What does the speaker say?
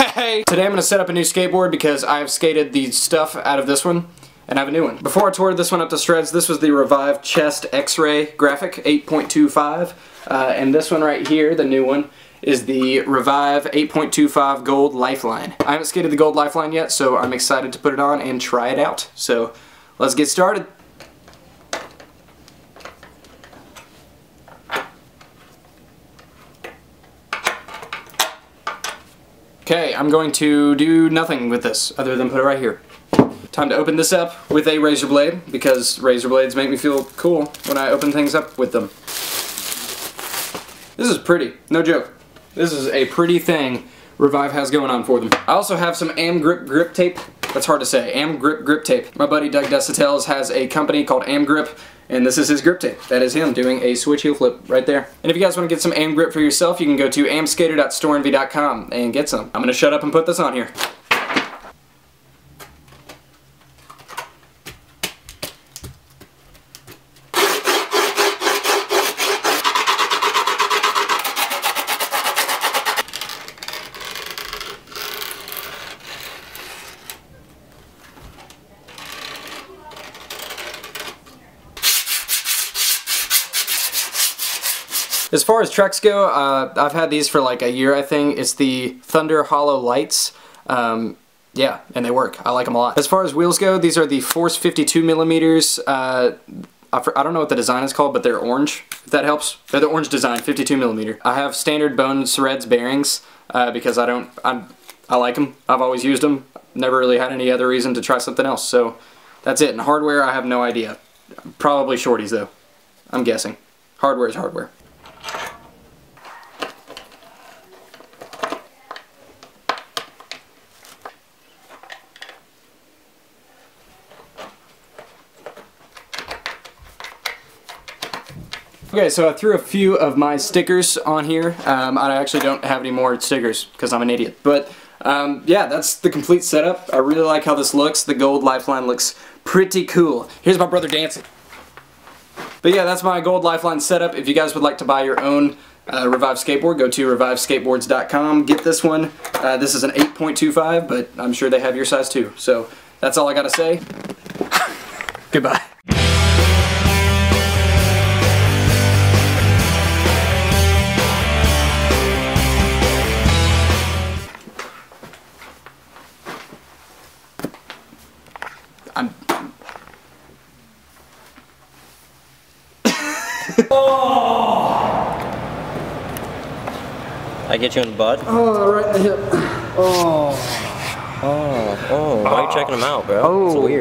Hey! Today I'm going to set up a new skateboard because I've skated the stuff out of this one and I have a new one. Before I tore this one up to shreds, this was the Revive Chest X-Ray Graphic 8.25 uh, and this one right here, the new one, is the Revive 8.25 Gold Lifeline. I haven't skated the Gold Lifeline yet, so I'm excited to put it on and try it out. So let's get started. Okay, I'm going to do nothing with this other than put it right here. Time to open this up with a razor blade because razor blades make me feel cool when I open things up with them. This is pretty, no joke. This is a pretty thing Revive has going on for them. I also have some AmGrip grip tape. That's hard to say. AmGrip grip grip tape. My buddy Doug Desautel has a company called AmGrip and this is his grip tape. That is him doing a switch heel flip right there. And if you guys want to get some AM grip for yourself, you can go to amskater.storenvy.com and get some. I'm going to shut up and put this on here. As far as trucks go, uh, I've had these for like a year, I think. It's the Thunder Hollow Lights. Um, yeah, and they work. I like them a lot. As far as wheels go, these are the Force 52 millimeters. Uh, I don't know what the design is called, but they're orange, if that helps. They're the orange design, 52 millimeter. I have standard Bones Reds bearings uh, because I don't, I'm, I like them. I've always used them. Never really had any other reason to try something else. So that's it. And hardware, I have no idea. Probably shorties though. I'm guessing. Hardware is hardware. Okay, so I threw a few of my stickers on here. Um, I actually don't have any more stickers because I'm an idiot. But um, yeah, that's the complete setup. I really like how this looks. The gold lifeline looks pretty cool. Here's my brother dancing. But yeah, that's my gold lifeline setup. If you guys would like to buy your own uh, Revive skateboard, go to reviveskateboards.com. Get this one. Uh, this is an 8.25, but I'm sure they have your size too. So that's all I got to say. Goodbye. I'm. oh! I get you in the butt? Oh, right in the hip. Oh. Oh, oh. Why are you checking them out, bro? Oh. It's weird.